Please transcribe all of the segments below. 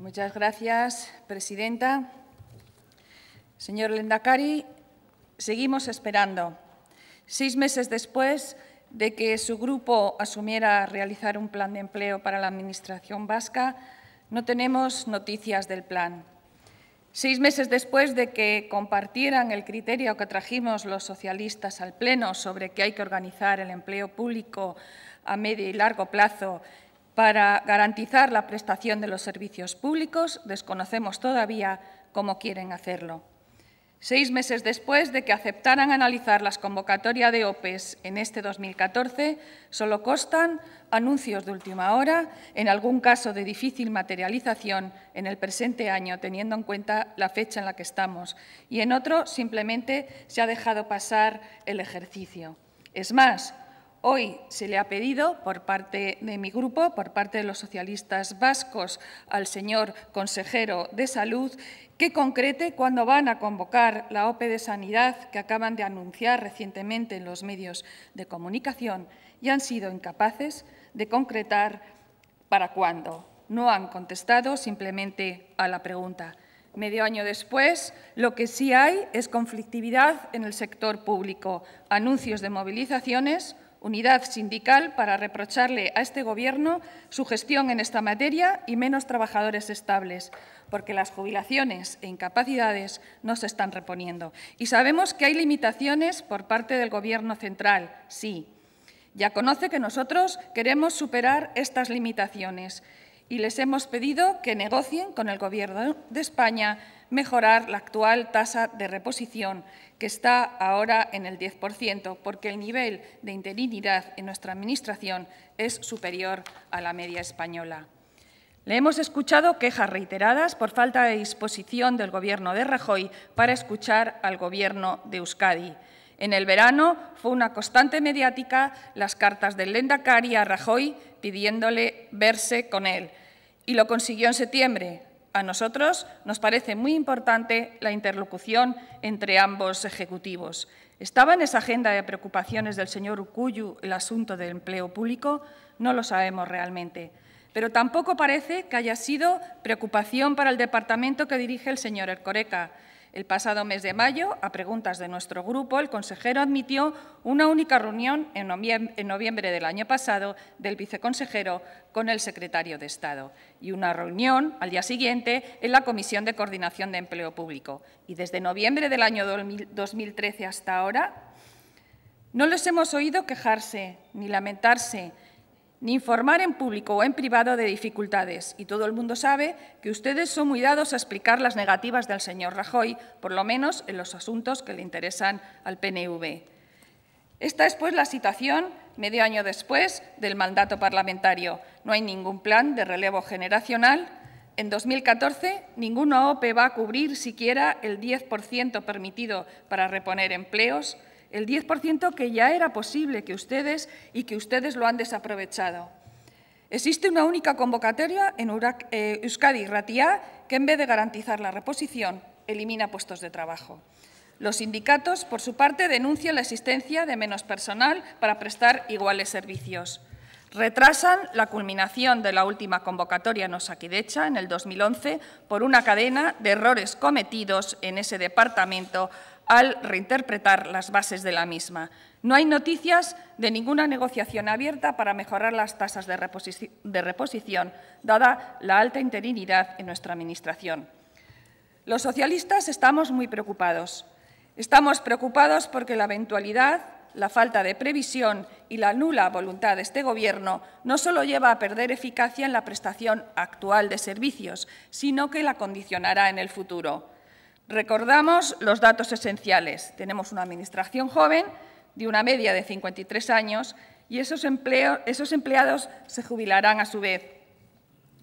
Muchas gracias, presidenta. Señor Lendakari, seguimos esperando. Seis meses después de que su grupo asumiera realizar un plan de empleo para la Administración vasca, no tenemos noticias del plan. Seis meses después de que compartieran el criterio que trajimos los socialistas al Pleno sobre que hay que organizar el empleo público a medio y largo plazo para garantizar la prestación de los servicios públicos, desconocemos todavía cómo quieren hacerlo. Seis meses después de que aceptaran analizar las convocatorias de OPEs en este 2014, solo constan anuncios de última hora, en algún caso de difícil materialización en el presente año, teniendo en cuenta la fecha en la que estamos, y en otro simplemente se ha dejado pasar el ejercicio. Es más, Hoy se le ha pedido por parte de mi grupo, por parte de los socialistas vascos, al señor consejero de Salud que concrete cuándo van a convocar la OPE de Sanidad que acaban de anunciar recientemente en los medios de comunicación y han sido incapaces de concretar para cuándo. No han contestado simplemente a la pregunta. Medio año después, lo que sí hay es conflictividad en el sector público, anuncios de movilizaciones, unidad sindical para reprocharle a este Gobierno su gestión en esta materia y menos trabajadores estables, porque las jubilaciones e incapacidades no se están reponiendo. Y sabemos que hay limitaciones por parte del Gobierno central, sí. Ya conoce que nosotros queremos superar estas limitaciones y les hemos pedido que negocien con el Gobierno de España mejorar la actual tasa de reposición, que está ahora en el 10%, porque el nivel de interinidad en nuestra Administración es superior a la media española. Le hemos escuchado quejas reiteradas por falta de disposición del Gobierno de Rajoy para escuchar al Gobierno de Euskadi. En el verano fue una constante mediática las cartas del Lendakari a Rajoy pidiéndole verse con él. Y lo consiguió en septiembre, a nosotros nos parece muy importante la interlocución entre ambos ejecutivos. ¿Estaba en esa agenda de preocupaciones del señor Ucuyu el asunto del empleo público? No lo sabemos realmente. Pero tampoco parece que haya sido preocupación para el departamento que dirige el señor Ercoreca. El pasado mes de mayo, a preguntas de nuestro grupo, el consejero admitió una única reunión en noviembre del año pasado del viceconsejero con el secretario de Estado y una reunión al día siguiente en la Comisión de Coordinación de Empleo Público. Y desde noviembre del año 2013 hasta ahora no les hemos oído quejarse ni lamentarse ni informar en público o en privado de dificultades. Y todo el mundo sabe que ustedes son muy dados a explicar las negativas del señor Rajoy, por lo menos en los asuntos que le interesan al PNV. Esta es, pues, la situación medio año después del mandato parlamentario. No hay ningún plan de relevo generacional. En 2014, ninguna OPE va a cubrir siquiera el 10% permitido para reponer empleos el 10% que ya era posible que ustedes y que ustedes lo han desaprovechado. Existe una única convocatoria en eh, Euskadi Ratia que, en vez de garantizar la reposición, elimina puestos de trabajo. Los sindicatos, por su parte, denuncian la existencia de menos personal para prestar iguales servicios. Retrasan la culminación de la última convocatoria en Osakidecha en el 2011 por una cadena de errores cometidos en ese departamento al reinterpretar las bases de la misma. No hay noticias de ninguna negociación abierta para mejorar las tasas de, reposición, dada la alta interinidad en nuestra Administración. Los socialistas estamos muy preocupados. Estamos preocupados porque la eventualidad, la falta de previsión y la nula voluntad de este Gobierno no solo lleva a perder eficacia en la prestación actual de servicios, sino que la condicionará en el futuro. Recordamos los datos esenciales. Tenemos una Administración joven de una media de 53 años y esos, empleados se jubilarán a su vez.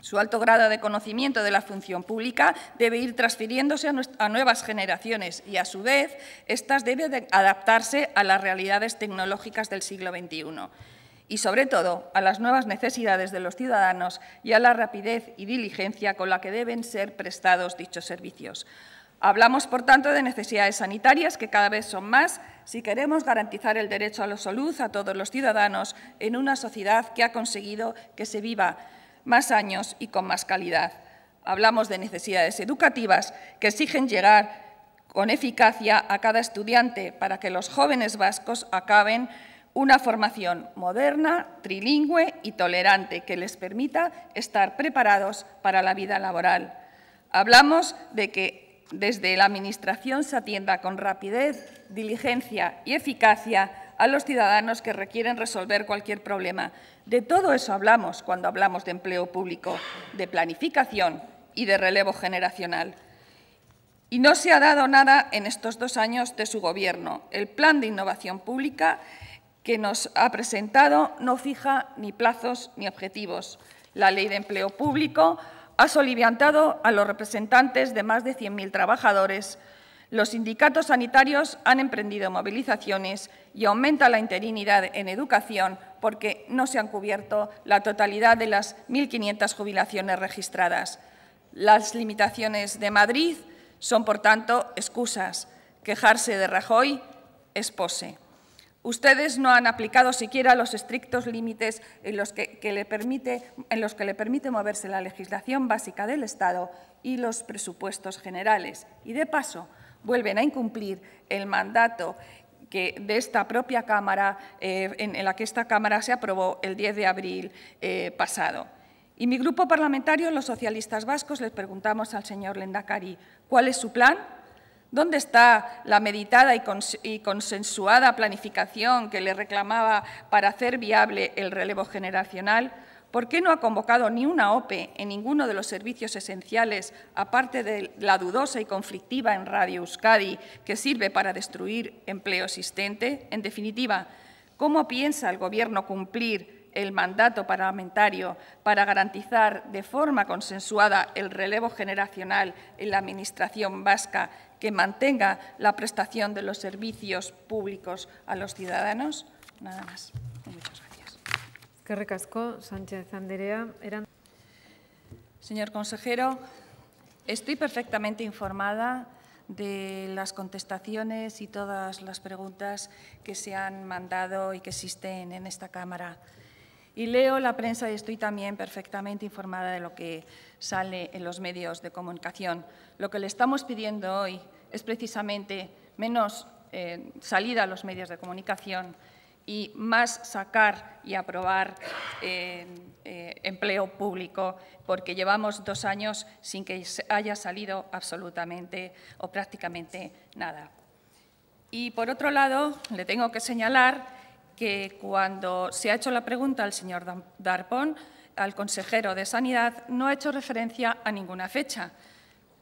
Su alto grado de conocimiento de la función pública debe ir transfiriéndose a nuevas generaciones y, a su vez, éstas deben adaptarse a las realidades tecnológicas del siglo XXI y, sobre todo, a las nuevas necesidades de los ciudadanos y a la rapidez y diligencia con la que deben ser prestados dichos servicios. Hablamos, por tanto, de necesidades sanitarias que cada vez son más si queremos garantizar el derecho a la salud a todos los ciudadanos en una sociedad que ha conseguido que se viva más años y con más calidad. Hablamos de necesidades educativas que exigen llegar con eficacia a cada estudiante para que los jóvenes vascos acaben una formación moderna, trilingüe y tolerante que les permita estar preparados para la vida laboral. Hablamos de que desde la Administración se atienda con rapidez, diligencia y eficacia a los ciudadanos que requieren resolver cualquier problema. De todo eso hablamos cuando hablamos de empleo público, de planificación y de relevo generacional. Y no se ha dado nada en estos dos años de su Gobierno. El Plan de Innovación Pública que nos ha presentado no fija ni plazos ni objetivos. La Ley de Empleo Público ha soliviantado a los representantes de más de 100.000 trabajadores. Los sindicatos sanitarios han emprendido movilizaciones y aumenta la interinidad en educación porque no se han cubierto la totalidad de las 1.500 jubilaciones registradas. Las limitaciones de Madrid son, por tanto, excusas. Quejarse de Rajoy es pose. Ustedes no han aplicado siquiera los estrictos límites en los que, le permite, en los que le permite moverse la legislación básica del Estado y los presupuestos generales. Y, de paso, vuelven a incumplir el mandato que de esta propia Cámara, eh, en la que esta Cámara se aprobó el 10 de abril eh, pasado. Y mi grupo parlamentario, los socialistas vascos, les preguntamos al señor Lendakari cuál es su plan, dónde está la meditada y consensuada planificación que le reclamaba para hacer viable el relevo generacional, ¿por qué no ha convocado ni una OPE en ninguno de los servicios esenciales, aparte de la dudosa y conflictiva en Radio Euskadi, que sirve para destruir empleo existente? En definitiva, ¿cómo piensa el Gobierno cumplir el mandato parlamentario para garantizar de forma consensuada el relevo generacional en la Administración vasca que mantenga la prestación de los servicios públicos a los ciudadanos. Nada más. Muchas gracias. Sánchez Anderea. Señor consejero, estoy perfectamente informada de las contestaciones y todas las preguntas que se han mandado y que existen en esta Cámara. Y leo la prensa y estoy también perfectamente informada de lo que sale en los medios de comunicación. Lo que le estamos pidiendo hoy es precisamente menos eh, salida a los medios de comunicación y más sacar y aprobar eh, eh, empleo público, porque llevamos dos años sin que haya salido absolutamente o prácticamente nada. Y, por otro lado, le tengo que señalar que cuando se ha hecho la pregunta al señor Darpón, al consejero de Sanidad, no ha hecho referencia a ninguna fecha.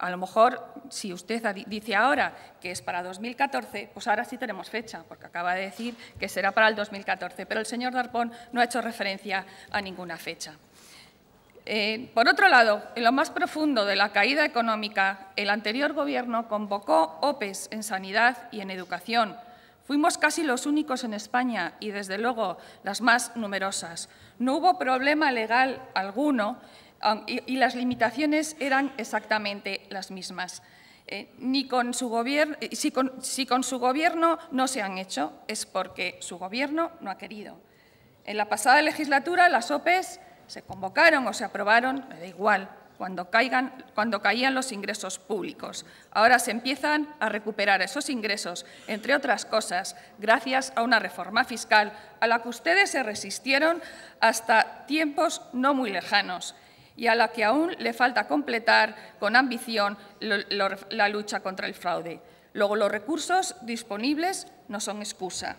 A lo mejor, si usted dice ahora que es para 2014, pues ahora sí tenemos fecha, porque acaba de decir que será para el 2014, pero el señor Darpón no ha hecho referencia a ninguna fecha. Eh, por otro lado, en lo más profundo de la caída económica, el anterior Gobierno convocó OPEs en sanidad y en educación, Fuimos casi los únicos en España y, desde luego, las más numerosas. No hubo problema legal alguno y, las limitaciones eran exactamente las mismas. Eh, ni con su gobierno, eh, si, con, su Gobierno no se han hecho, es porque su Gobierno no ha querido. En la pasada legislatura las OPEs se convocaron o se aprobaron, me da igual, cuando, cuando caían los ingresos públicos. Ahora se empiezan a recuperar esos ingresos, entre otras cosas, gracias a una reforma fiscal a la que ustedes se resistieron hasta tiempos no muy lejanos y a la que aún le falta completar con ambición la lucha contra el fraude. Luego, los recursos disponibles no son excusa.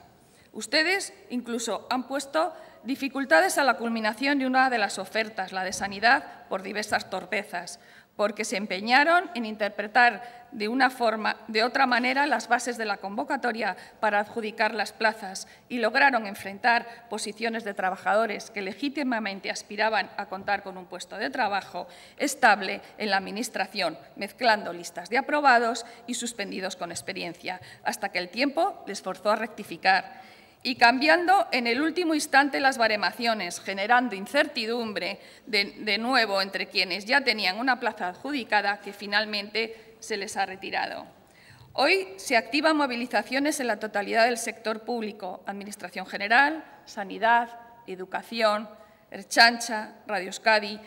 Ustedes incluso han puesto dificultades a la culminación de una de las ofertas, la de sanidad, por diversas torpezas, porque se empeñaron en interpretar de una forma, de otra manera, las bases de la convocatoria para adjudicar las plazas y lograron enfrentar posiciones de trabajadores que legítimamente aspiraban a contar con un puesto de trabajo estable en la Administración, mezclando listas de aprobados y suspendidos con experiencia, hasta que el tiempo les forzó a rectificar y cambiando en el último instante las baremaciones, generando incertidumbre de, nuevo entre quienes ya tenían una plaza adjudicada que finalmente se les ha retirado. Hoy se activan movilizaciones en la totalidad del sector público, Administración General, Sanidad, Educación, Erchancha, Radio Euskadi.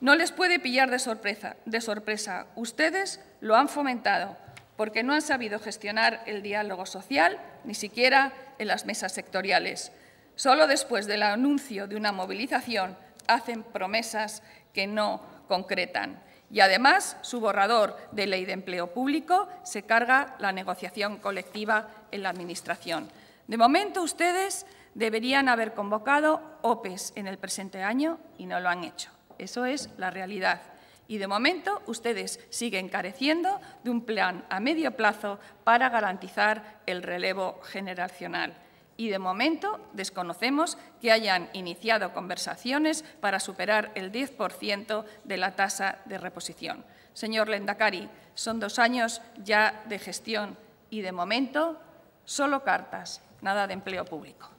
No les puede pillar de sorpresa, de sorpresa. Ustedes lo han fomentado porque no han sabido gestionar el diálogo social, ni siquiera en las mesas sectoriales. Solo después del anuncio de una movilización hacen promesas que no concretan. Y además, su borrador de ley de empleo público se carga la negociación colectiva en la Administración. De momento, ustedes deberían haber convocado OPEs en el presente año y no lo han hecho. Eso es la realidad. Y de momento ustedes siguen careciendo de un plan a medio plazo para garantizar el relevo generacional. Y de momento desconocemos que hayan iniciado conversaciones para superar el 10% de la tasa de reposición. Señor Lendakari, son dos años ya de gestión y de momento solo cartas, nada de empleo público.